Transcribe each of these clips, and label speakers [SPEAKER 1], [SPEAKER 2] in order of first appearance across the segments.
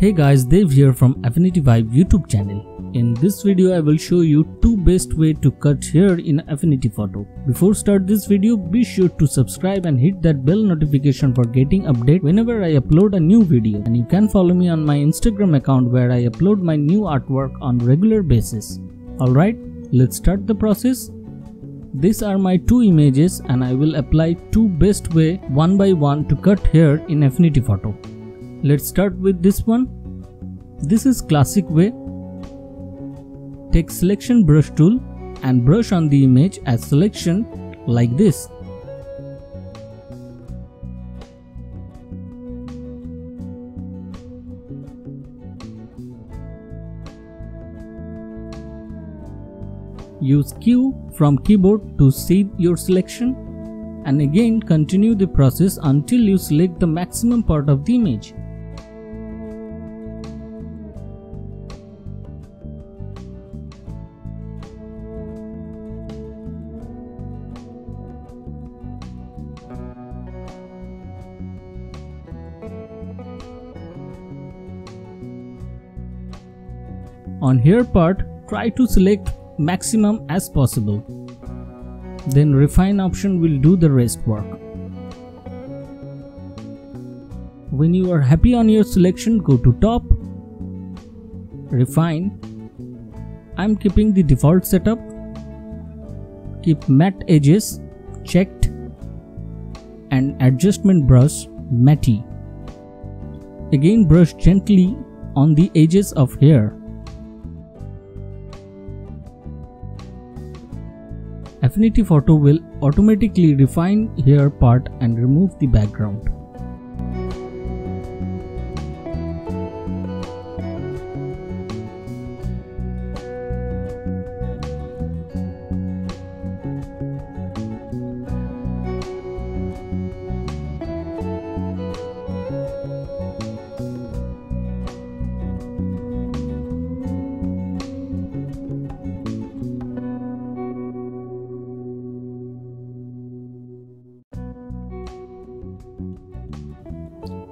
[SPEAKER 1] Hey guys, Dev here from Affinity Vibe YouTube channel. In this video, I will show you two best way to cut hair in Affinity Photo. Before start this video, be sure to subscribe and hit that bell notification for getting update whenever I upload a new video. And you can follow me on my Instagram account where I upload my new artwork on regular basis. Alright, let's start the process. These are my two images and I will apply two best way one by one to cut hair in Affinity Photo. Let's start with this one. This is classic way. Take selection brush tool and brush on the image as selection like this. Use Q from keyboard to see your selection and again continue the process until you select the maximum part of the image. On hair part, try to select maximum as possible. Then refine option will do the rest work. When you are happy on your selection, go to top, refine. I'm keeping the default setup. Keep matte edges checked and adjustment brush matty. Again brush gently on the edges of hair. Affinity Photo will automatically refine hair part and remove the background.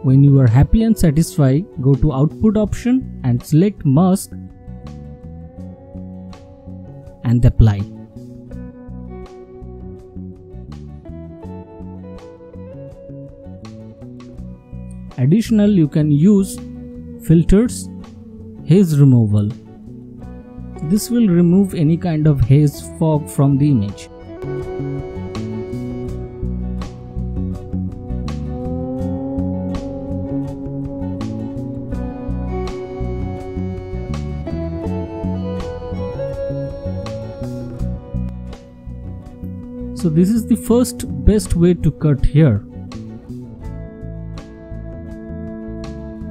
[SPEAKER 1] When you are happy and satisfied, go to output option and select mask and apply. Additional you can use filters, haze removal. This will remove any kind of haze fog from the image. So this is the first best way to cut here.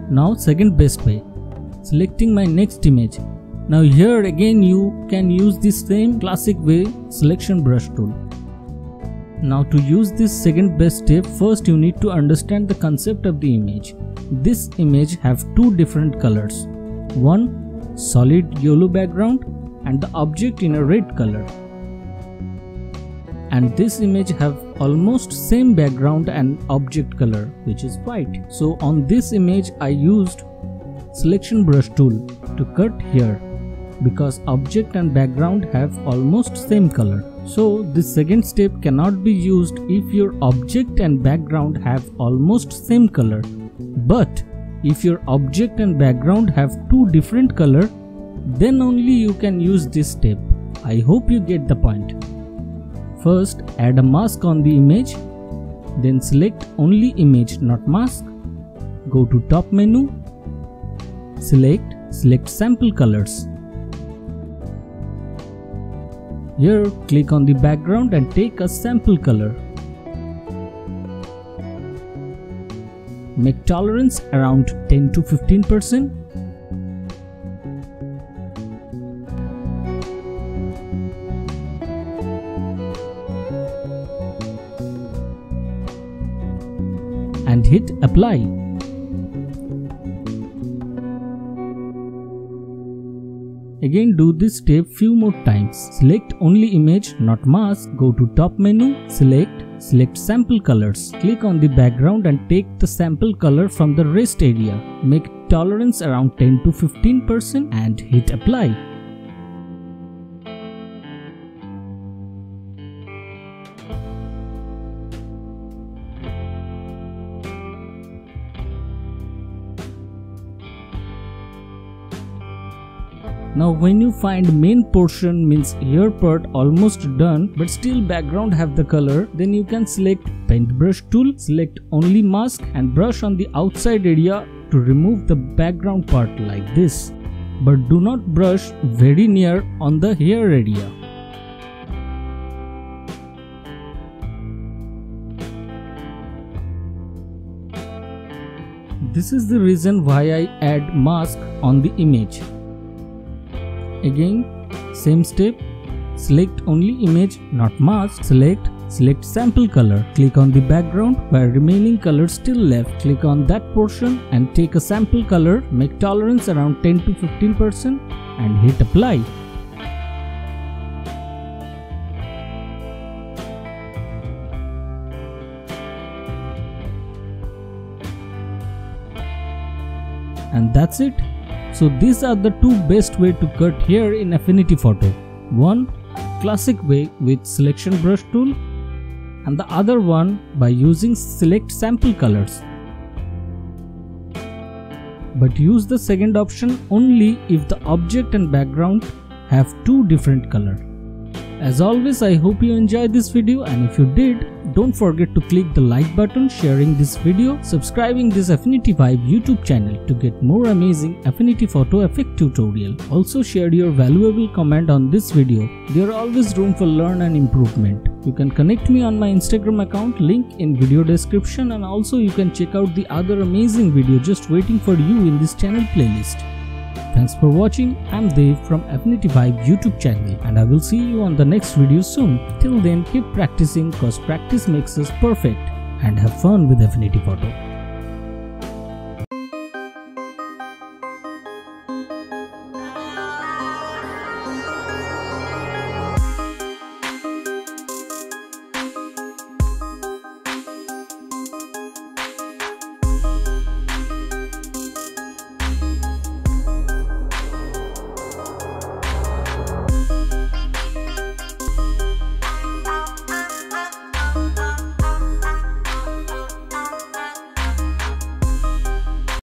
[SPEAKER 1] Now second best way, selecting my next image. Now here again you can use the same classic way selection brush tool. Now to use this second best step, first you need to understand the concept of the image. This image have two different colors. One solid yellow background and the object in a red color and this image have almost same background and object color which is white. So on this image I used selection brush tool to cut here because object and background have almost same color. So this second step cannot be used if your object and background have almost same color. But if your object and background have two different color then only you can use this step. I hope you get the point. First add a mask on the image, then select only image not mask. Go to top menu, select select sample colors. Here click on the background and take a sample color. Make tolerance around 10 to 15 percent and hit apply. Again do this step few more times. Select only image not mask. Go to top menu, select, select sample colors. Click on the background and take the sample color from the rest area. Make tolerance around 10 to 15% and hit apply. Now when you find main portion means ear part almost done but still background have the color then you can select paintbrush tool, select only mask and brush on the outside area to remove the background part like this. But do not brush very near on the hair area. This is the reason why I add mask on the image. Again, same step, select only image not mask, select select sample color, click on the background where remaining color still left, click on that portion and take a sample color, make tolerance around 10 to 15% and hit apply. And that's it. So these are the two best way to cut hair in Affinity Photo. One classic way with selection brush tool and the other one by using select sample colors. But use the second option only if the object and background have two different color. As always, I hope you enjoyed this video and if you did, don't forget to click the like button, sharing this video, subscribing this Affinity Vibe YouTube channel to get more amazing Affinity Photo Effect tutorial. Also share your valuable comment on this video. There are always room for learn and improvement. You can connect me on my Instagram account, link in video description and also you can check out the other amazing video just waiting for you in this channel playlist. Thanks for watching. I'm Dave from Affinity Vibe YouTube channel and I will see you on the next video soon. Till then keep practicing cause practice makes us perfect and have fun with Affinity Photo.